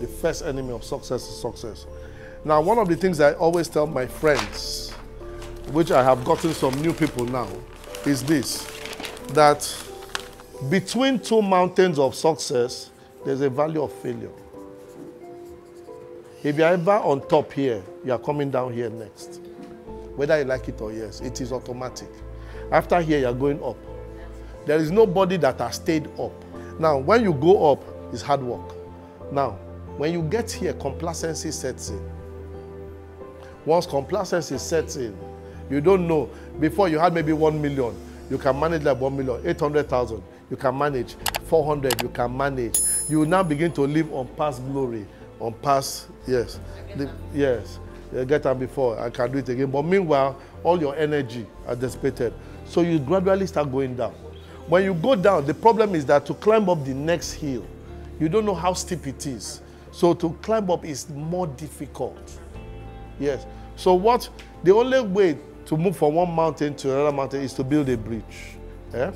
The first enemy of success is success. Now, one of the things I always tell my friends, which I have gotten some new people now, is this that between two mountains of success, there's a valley of failure. If you're ever on top here, you are coming down here next. Whether you like it or yes, it is automatic. After here, you're going up. There is nobody that has stayed up. Now, when you go up, it's hard work. Now, when you get here, complacency sets in. Once complacency sets in, you don't know. Before you had maybe 1 million, you can manage like 1 million, 800,000, you can manage 400, you can manage. You will now begin to live on past glory, on past, yes, the, yes. You get that before, I can do it again. But meanwhile, all your energy are dissipated. So you gradually start going down. When you go down, the problem is that to climb up the next hill, you don't know how steep it is. So to climb up is more difficult. Yes. So what the only way to move from one mountain to another mountain is to build a bridge. Yeah?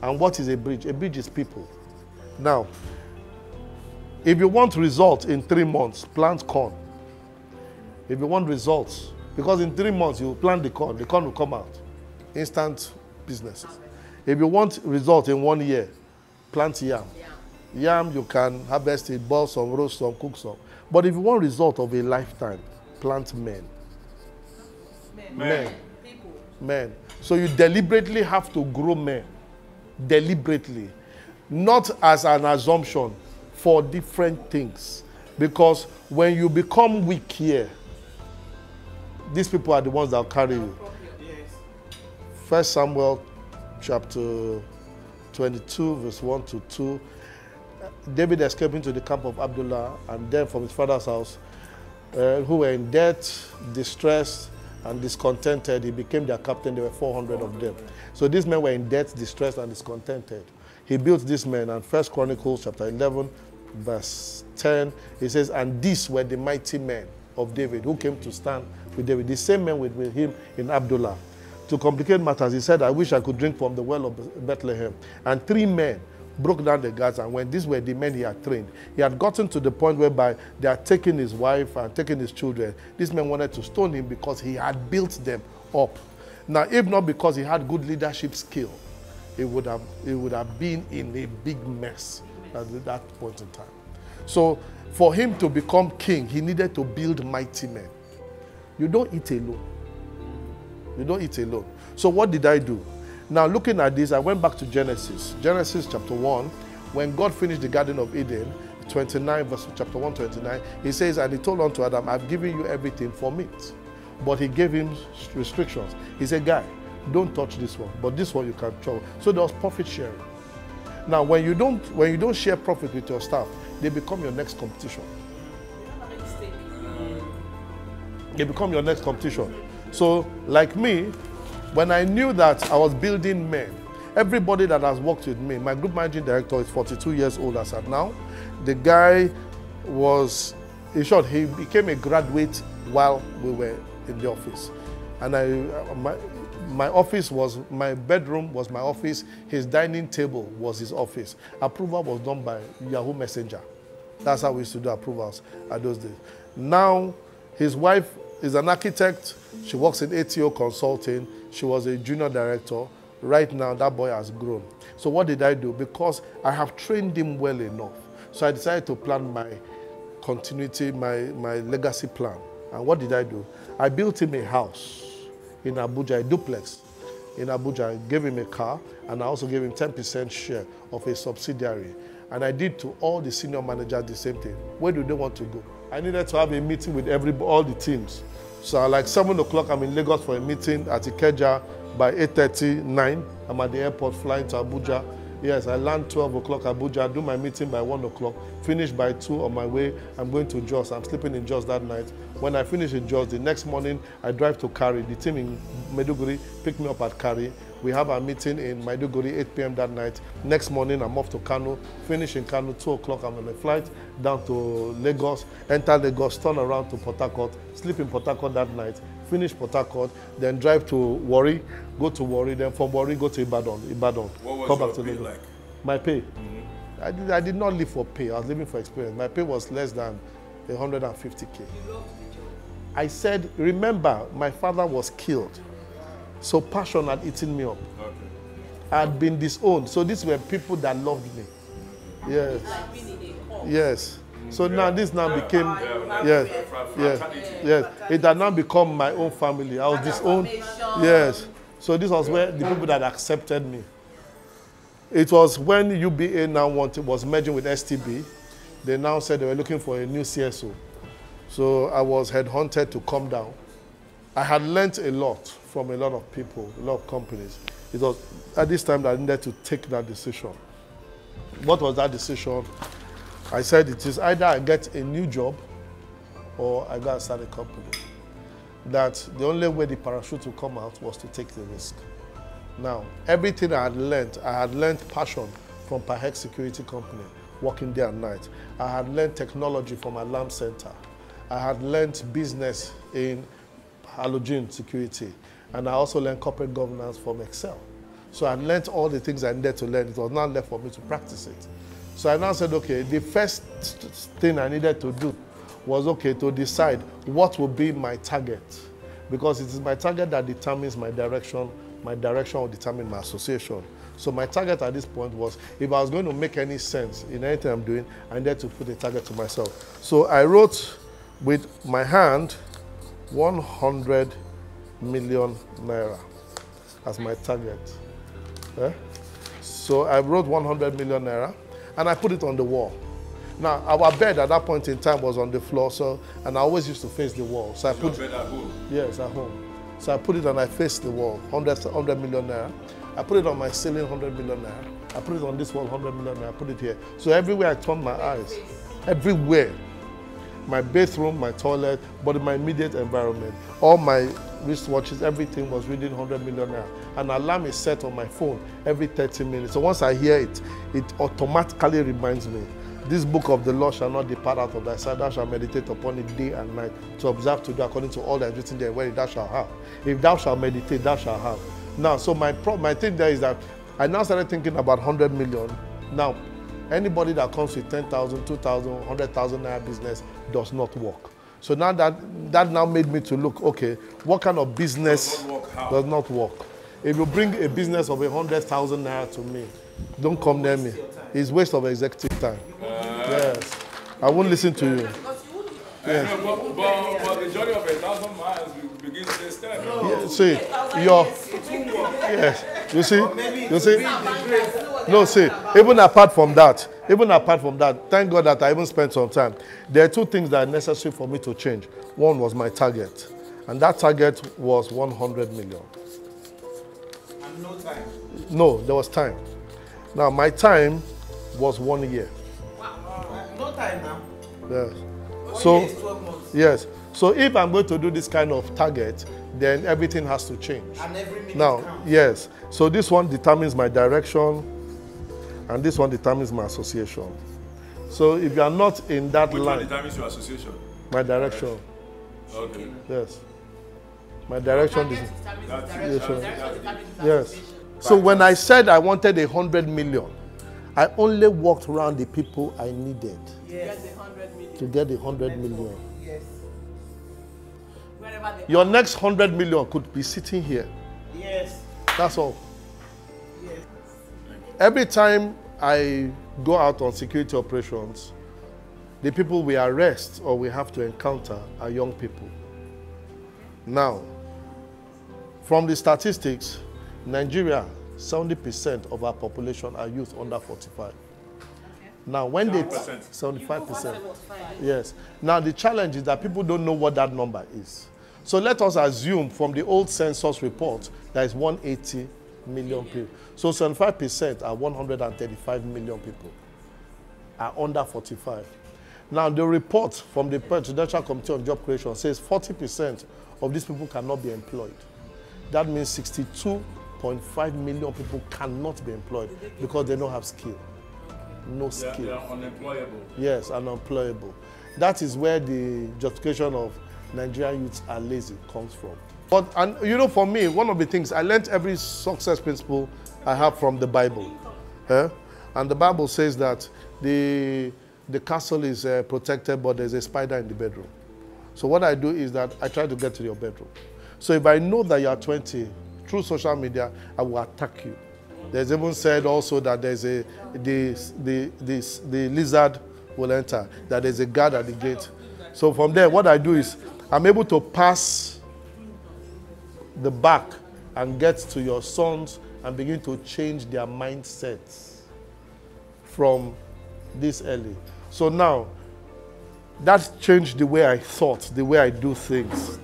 And what is a bridge? A bridge is people. Now, if you want results in three months, plant corn. If you want results, because in three months you plant the corn, the corn will come out. Instant businesses. If you want results in one year, plant yam. Yam, you can harvest it, boil some, roast some, cook some. But if you want result of a lifetime, plant men. Men. Men. People. Men. So you deliberately have to grow men. Deliberately. Not as an assumption for different things. Because when you become weak here, these people are the ones that will carry you. Yes. First Samuel chapter 22, verse 1 to 2. David escaped into the camp of Adullam and then from his father's house, uh, who were in debt, distressed, and discontented. He became their captain. There were 400 of them. So these men were in debt, distressed, and discontented. He built these men, and First Chronicles chapter 11, verse 10, he says, And these were the mighty men of David who came to stand with David. The same men with, with him in Adullam. To complicate matters, he said, I wish I could drink from the well of Bethlehem. And three men broke down the guards, and when these were the men he had trained, he had gotten to the point whereby they had taken his wife and taken his children. These men wanted to stone him because he had built them up. Now, if not because he had good leadership skill, it would have, it would have been in a big mess at that point in time. So, for him to become king, he needed to build mighty men. You don't eat alone. You don't eat alone. So, what did I do? Now, looking at this, I went back to Genesis. Genesis chapter 1, when God finished the Garden of Eden, 29, verse chapter 1, 29, he says, And he told unto Adam, I've given you everything for meat. But he gave him restrictions. He said, Guy, don't touch this one, but this one you can trouble. So there was profit sharing. Now, when you don't when you don't share profit with your staff, they become your next competition. They become your next competition. So, like me, when I knew that I was building men, everybody that has worked with me, my group managing director is 42 years old as at now. The guy was, in short, he became a graduate while we were in the office. And I, my, my office was, my bedroom was my office, his dining table was his office. Approval was done by Yahoo Messenger. That's how we used to do approvals at those days. Now, his wife is an architect. She works in ATO Consulting. She was a junior director. Right now, that boy has grown. So what did I do? Because I have trained him well enough. So I decided to plan my continuity, my, my legacy plan. And what did I do? I built him a house in Abuja, a duplex in Abuja. I gave him a car, and I also gave him 10% share of a subsidiary. And I did to all the senior managers the same thing. Where do they want to go? I needed to have a meeting with every, all the teams. So like 7 o'clock, I'm in Lagos for a meeting at Ikeja. By 8.39, I'm at the airport flying to Abuja. Yes, I land 12 o'clock Abuja, do my meeting by 1 o'clock, finish by 2 on my way. I'm going to Jos. I'm sleeping in Jos that night. When I finish in Jos, the next morning, I drive to Kari. The team in Maiduguri pick me up at Kari. We have our meeting in Maiduguri 8 p.m. that night. Next morning, I'm off to Kano. Finish in Kano 2 o'clock. I'm on a flight down to Lagos. Enter Lagos, turn around to Port Harcourt. Sleep in Port Harcourt that night. Finish Port Harcourt. Then drive to Warri. Go to Warri. Then from Warri, go to Ibadan. Ibadan. What was Come your back to pay Lagos. like? My pay. Mm-hmm. I did, I did not live for pay. I was living for experience. My pay was less than 150k. You loved the job. I said, remember, my father was killed. So passion had eaten me up. Okay. I had been disowned. So these were people that loved me. Yes. Like being in a cult. Yes. So now this now became Yeah, yes, fra- yes, yes. It had now become my own family. I was disowned. Yes. So this was where the people that accepted me. It was when UBA now wanted was merging with STB. They now said they were looking for a new CSO. So I was headhunted to come down. I had learnt a lot from a lot of people, a lot of companies. It was at this time that I needed to take that decision. What was that decision? I said it is either I get a new job or I go and start a company. That the only way the parachute will come out was to take the risk. Now, everything I had learned, I had learned passion from Pahex Security Company, working day and night. I had learned technology from Alarm Center. I had learned business in Halogen Security. And I also learned corporate governance from Excel. So I learned all the things I needed to learn. It was not left for me to practice it. So I now said, okay, the first thing I needed to do was, okay, to decide what will be my target. Because it is my target that determines my direction. My direction will determine my association. So my target at this point was, if I was going to make any sense in anything I'm doing, I needed to put a target to myself. So I wrote with my hand 100 million naira as my target. Eh? So I wrote 100 million naira and I put it on the wall. Now, our bed at that point in time was on the floor, so and I always used to face the wall. So I Your put bed at home. yes at home. So I put it and I faced the wall, 100, 100 million naira. I put it on my ceiling, 100 million naira. I put it on this wall, 100 million naira. I put it here. So everywhere I turned my eyes, everywhere, my bathroom, my toilet, but in my immediate environment, all my wristwatches, everything was reading 100 million naira. An alarm is set on my phone every 30 minutes. So once I hear it, it automatically reminds me. This book of the law shall not depart out of thy sight. Thou shalt meditate upon it day and night to observe to do according to all that is written there. Where thou shalt have. If thou shalt meditate, thou shalt have. Now, so my pro- my thing there is that I now started thinking about 100 million. Now, anybody that comes with 10,000, 2,000, 100,000 naira business does not work. So now that that now made me to look, okay, what kind of business Does not work how? does not work? If you bring a business of a 100,000 naira to me, don't come near me. It's waste of executive time. Uh, yes. I won't listen to you. Because you know, but, but, but the journey of a thousand miles will begin to step. Yeah, see, your yes, you see, you see. No, see, even apart from that, even apart from that, thank God that I even spent some time. There are two things that are necessary for me to change. One was my target, and that target was 100 million. And no time. No, there was time. Now my time was one year. No time now. Yes. One So year is 12 months. yes. So if I'm going to do this kind of target, then everything has to change. And every minute Now, counts. yes. So this one determines my direction, and this one determines my association. So if you are not in that Which one determines your association? my direction, Okay. yes. My direction is That's Yes. Yes. yes. So when I said I wanted a hundred million, I only walked around the people I needed Get the hundred million. to get the hundred million. Yes. Your next hundred million could be sitting here. Yes. That's all. Yes. Every time I go out on security operations, the people we arrest or we have to encounter are young people. Now, from the statistics, Nigeria, 70% of our population are youth under 45. Now, when they 75%. 75%. Yes. Now the challenge is that people don't know what that number is. So let us assume from the old census report there is 180 million people. So 75% are 135 million people are under 45. Now the report from the Presidential Committee on Job Creation says 40% of these people cannot be employed. That means 62.5 million people cannot be employed because they don't have skill. No They are, skill. they are unemployable. Yes, unemployable. That is where the justification of Nigerian youths are lazy comes from. But and you know, for me, one of the things I learned every success principle I have from the Bible. Eh? And the Bible says that the, the castle is uh, protected, but there's a spider in the bedroom. So what I do is that I try to get to your bedroom. So if I know that you are 20, through social media, I will attack you. There's even said also that there's a the the this the lizard will enter. That there's a guard at the gate. So from there, what I do is I'm able to pass the back and get to your sons and begin to change their mindsets from this early. So now that changed the way I thought, the way I do things.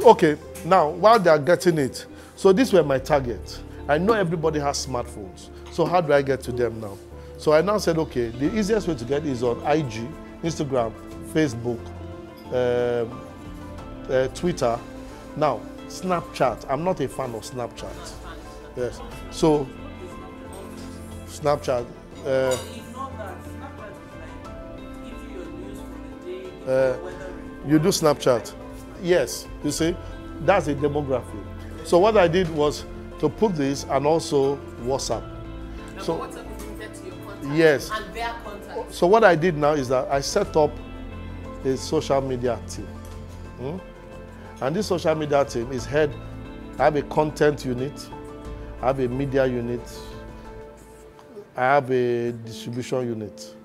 Okay, now while they are getting it, so these were my targets. I know everybody has smartphones. So how do I get to them now? So I now said, okay, the easiest way to get is on IG, Instagram, Facebook, um, uh, Twitter. Now, Snapchat. I'm not a fan of Snapchat. Yes. So, Snapchat. Uh, Ignore that. Snapchat is like give you your news for the day, give you Uh, your weather report. you do Snapchat. Yes, you see, that's a demography. So what I did was to put this and also WhatsApp. Now, so- WhatsApp is linked to your contact Yes. and their contact. So what I did now is that I set up a social media team. Hmm? And this social media team is head, I have a content unit, I have a media unit, I have a distribution unit.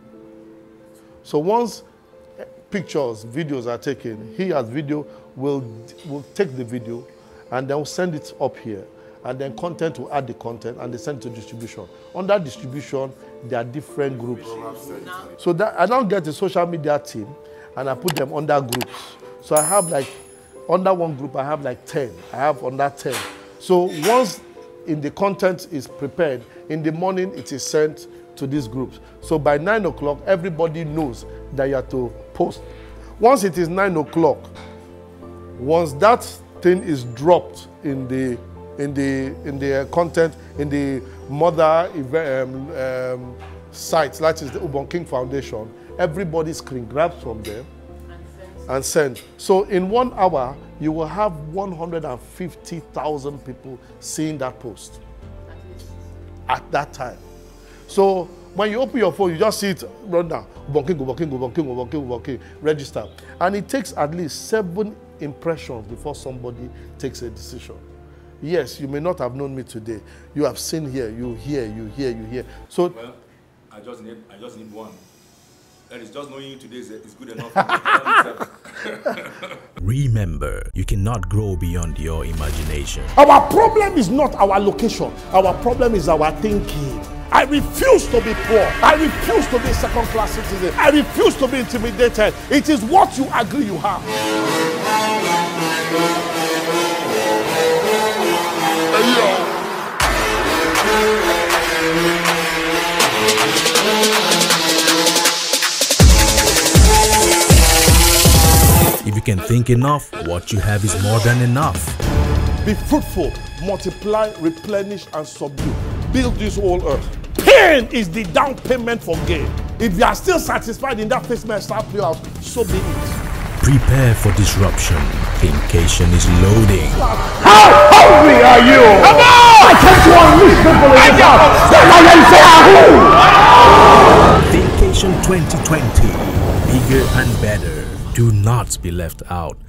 So once pictures, videos are taken, he as video will, will take the video and then will send it up here. And then content will add the content and they send it to distribution. Under distribution, there are different groups. So that I now get a social media team and I put them under groups. So I have like under one group I have like 10. I have under 10. So once in the content is prepared, in the morning it is sent to these groups. So by nine o'clock, everybody knows that you have to post. Once it is nine o'clock, once that thing is dropped in the in the in the uh, content in the mother event, um, um, site that is the Ubong King Foundation, everybody screen grabs from them and send. So in one hour, you will have 150,000 people seeing that post at that time. So when you open your phone, you just see it run down. Register. And it takes at least seven impressions before somebody takes a decision. Yes, you may not have known me today. You have seen here, you hear, you hear, you hear. So Well, I just need I just need one. That is just knowing you today is, is good enough. Remember, you cannot grow beyond your imagination. Our problem is not our location. Our problem is our thinking. I refuse to be poor. I refuse to be second class citizen. I refuse to be intimidated. It is what you agree you have. Can think enough, what you have is more than enough. Be fruitful, multiply, replenish, and subdue. Build this whole earth. Pain is the down payment for gain. If you are still satisfied in that face may start play out, so be it. Prepare for disruption. Thinkation is loading. How hungry are you? Come on! I came to unleash people in this house. That's why they say Ahoo! Thinkation 2020. Bigger and better. Do not be left out.